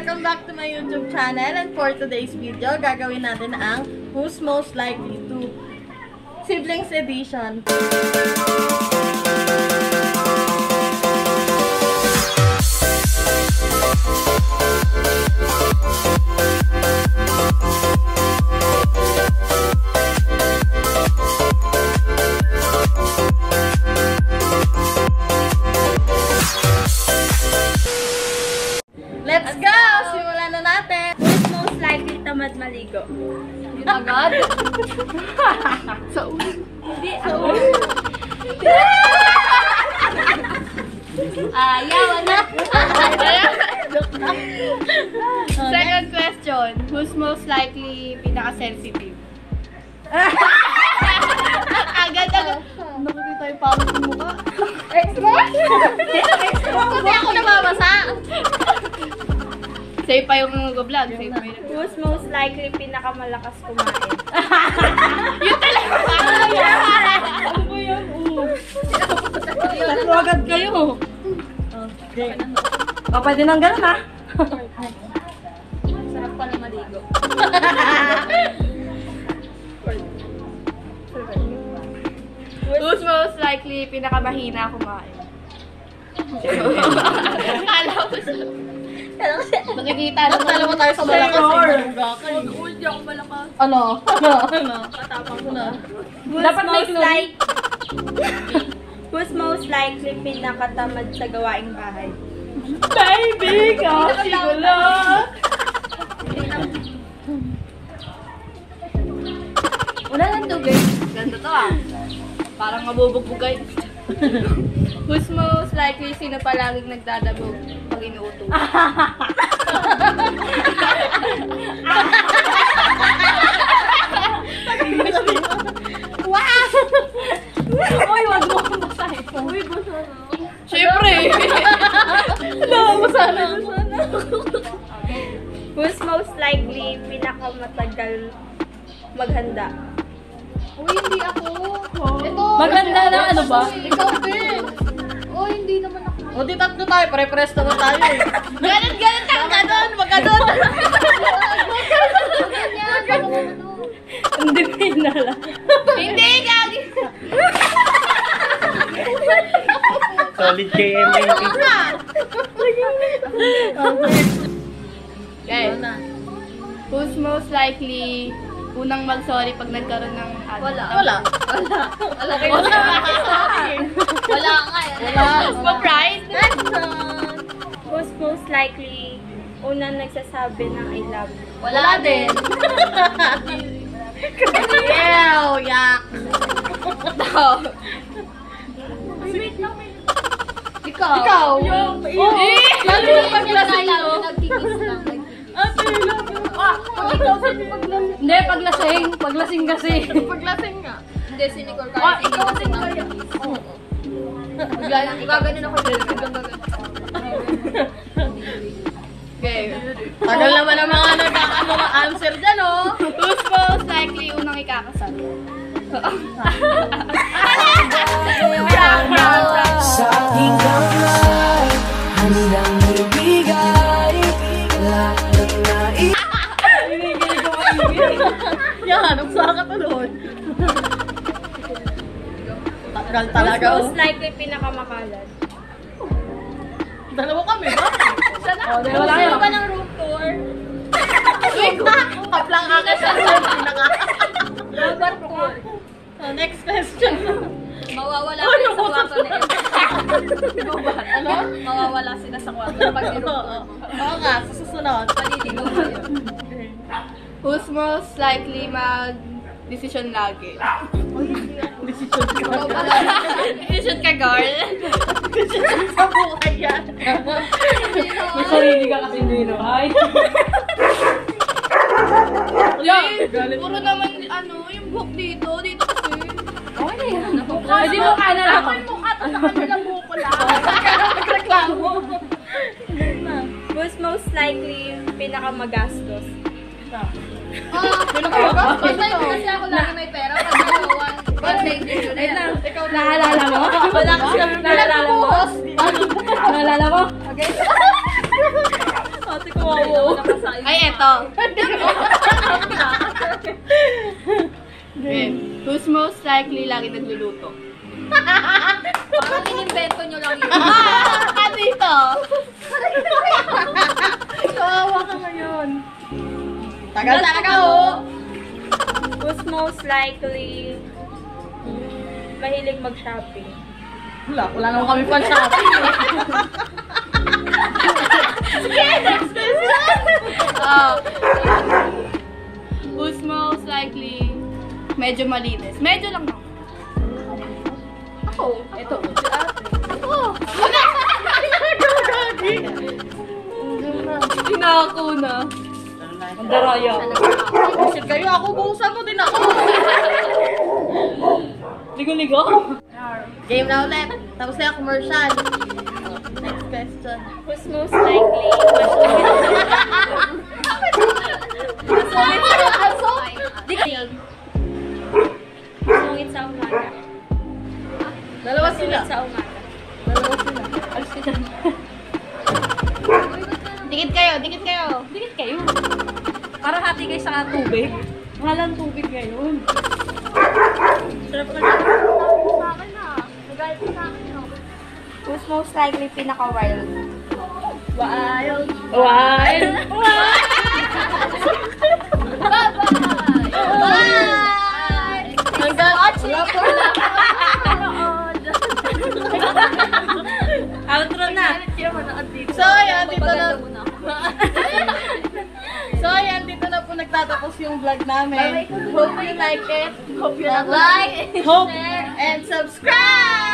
Welcome back to my YouTube channel and for today's video, gagawin natin ang Who's Most Likely to Siblings Edition. Maligo? Yun agad? Sa ulo. Hindi, sa Ayaw, anak. Second question. Who's most likely pinaka-sensitive? agad, agad. Nakikita yung yung mukha. Extra? Extra? Kasi ako nababasa. Safe pa yung vlog. Safe pa yung... Who's most likely pinakamalakas kumain? Ano ba yan? Oo. Tatlo agad kayo. Okay. O, pwede nang ganun ha? Sarap pala maligo. Who's most likely pinakamahina kumain? Kala ko. Nakikita lang. Talo mo tayo sa malakas ka eh. Hindi ako malakas. Ano? Ano? Ano? Katapang ko na. Dapat may like... Who's most likely pinakatamad sa gawaing bahay? Baby, kasi ko lang. Wala lang to, guys. Ganda to ah. Parang mabubugbugay. Who's most likely sino palaging nagdadabog pag inuuto? Uy, wag mo akong basahin. Uy, basa na. Siyempre! Wala, basa na. Who's most likely pinakamatagal maghanda? Ako. Ito. Maganda na ano ba? Ikaw din. Oh, hindi naman ako. O, di tatlo tayo. Pare-press naman tayo eh. Ganon ka. Wag ganun, wag ganun. Hindi mo hinala. Hindi, gagi. Solid KMNT. Okay. Who's most likely unang mag-sorry pag nagkaroon ng ano? Wala. Wala. Wala. Wala kayo. Wala. Wala nga eh. Wala. Ma-pride? Who's most likely unang nagsasabi ng I love you? Wala din. Ew, yak. Ikaw. Ikaw. Yung, Oh, lalo na pag lasing, no? Nagkikis lang. Ate, love you. Hindi, paglasing. Paglasing kasi. Paglasing nga. Hindi, si Nicole Ah, kahit ikaw kasi kaya. Gaganon gaganon ako dito. Okay. Tagal naman ang mga nag-ano mga answer dyan, oh. Who's most likely unang ikakasal? Yan, nagsa ka tuloy. Tagal talaga, Who's oh. most likely pinakamakalat? Dalawa kami, ba? Sana. Oh, dalawa lang ba ng room tour? Kaplang agad sa. Robot tour. Oh, Next question. Mawawala Ano sila sa kwarto ni Emma. Ano? Mawawala sila sa kwarto pag Oo, oo. Nga, sa susunod. Paliligaw kayo. Who's most likely mag decision lagi? Decision ka. decision ka, girl. Decision sa buhay yan. May sarili ka kasi dito, ay. Yan. Puro naman, ano, yung book dito. Dito kasi. Okay na yan. Ay, di mo kaya na ako yung mukha to sa kanila buhok ko lang. Nagreklamo. Who's most likely pinakamagastos? Ah, pinakabagas. Basta yun kasi ako lagi may pera. Pag dalawan, pag naiintindihan na yan. Ikaw na. Naalala mo? Wala kasi naalala mo? Naalala mo? Okay? Ate ko, Ay, eto. okay. Who's most likely lagi nagluluto? Parang inimbento nyo lang yun. Ah! dito! Kawawa ka ngayon. Tagal talaga, oh! Who's most likely mahilig mag-shopping? Wala, wala naman kami pan shopping. Oh. Who's most likely medyo malinis? Medyo lang naman. Ako. Ito. Ako. Tinako na. Ang daraya. Kasi kayo, ako buhusan mo din ako. Ligo-ligo. Game na ulit. Tapos na yung commercial. Next question. Who's most likely Masungit sa umaga. Dalawa sila. Sa umaga. Dalawa sila. Alis ka dyan. Dikit kayo, dikit kayo. Dikit kayo. Para hati kayo sa tubig. Mahal ang tubig ngayon. Sarap ka na. Sa akin na. Nagalit sa akin no. Who's most likely pinaka-wild? Wild. Wild. Bye! Hanggang wala yung vlog namin. Hope you like it. Hope you like, Hope. share, and subscribe!